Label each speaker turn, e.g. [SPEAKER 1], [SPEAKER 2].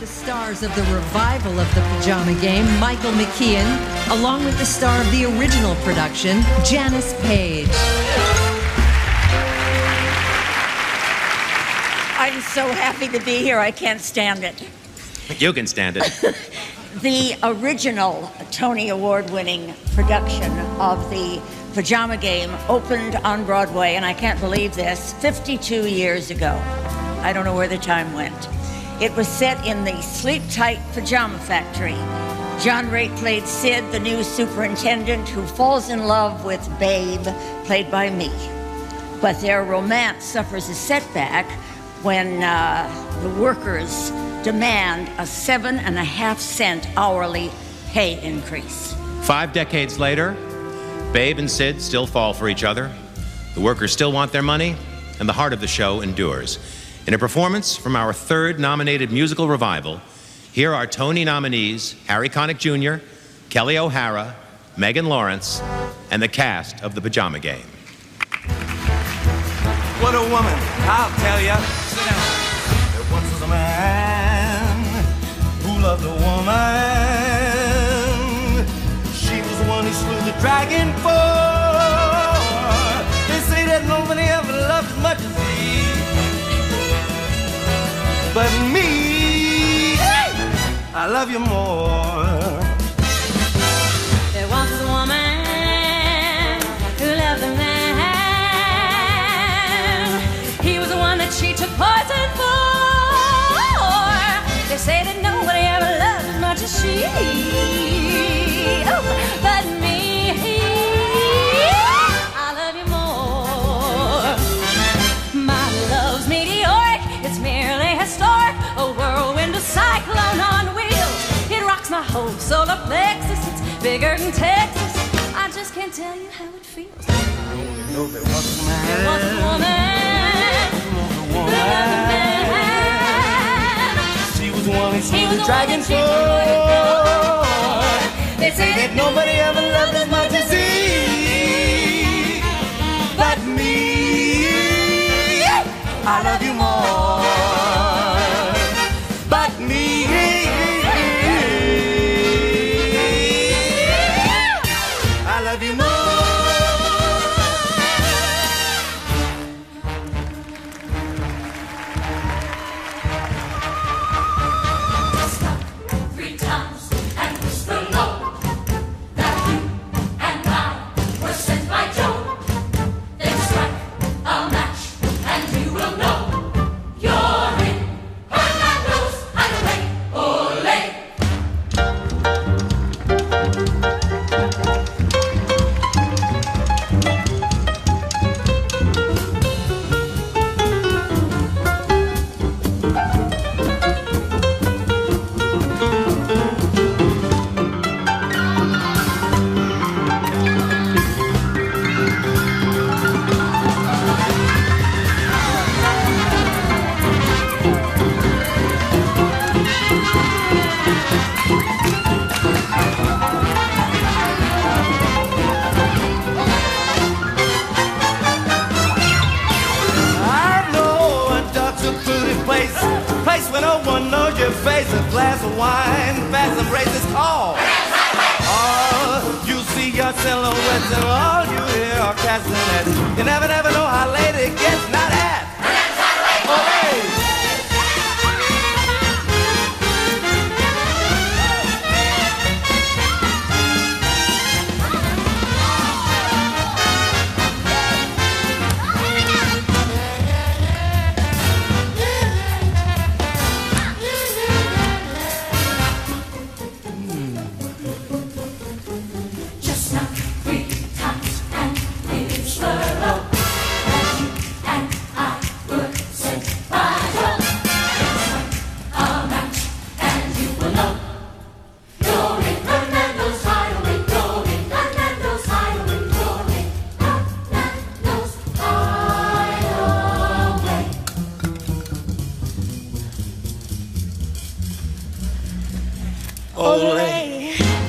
[SPEAKER 1] The stars of the revival of the Pajama Game, Michael McKean, along with the star of the original production, Janis Paige.
[SPEAKER 2] I'm so happy to be here, I can't stand it.
[SPEAKER 3] You can stand it.
[SPEAKER 2] the original Tony Award winning production of the Pajama Game opened on Broadway, and I can't believe this, 52 years ago. I don't know where the time went. It was set in the Sleep Tight Pajama Factory. John Raitt played Sid, the new superintendent who falls in love with Babe, played by me. But their romance suffers a setback when uh, the workers demand a seven and a half cent hourly pay increase.
[SPEAKER 3] Five decades later, Babe and Sid still fall for each other. The workers still want their money, and the heart of the show endures. In a performance from our third nominated musical revival, here are Tony nominees Harry Connick Jr., Kelli O'Hara, Megan Lawrence, and the cast of The Pajama Game.
[SPEAKER 4] What a woman, I'll tell you. Sit down. Love you more.
[SPEAKER 5] There was a woman who loved a man. He was the one that she took poison for. They say that nobody ever loved as much as she. Oh, but me, I love you more. My love's meteoric, it's merely historic. A whirlwind, cyclone whole solar plexus. It's bigger than Texas. I just can't tell you how it feels.
[SPEAKER 4] No, there was a man.
[SPEAKER 5] There was a woman who loved a man.
[SPEAKER 4] She was one
[SPEAKER 5] He was
[SPEAKER 4] the
[SPEAKER 5] the
[SPEAKER 6] a
[SPEAKER 4] dark's a place, place where no one knows your face. A glass of wine, fast embraces call. Oh, you see your silhouettes and all you hear are castanets. You never, never know how late it gets. Not at.
[SPEAKER 6] Olay.
[SPEAKER 4] Olay.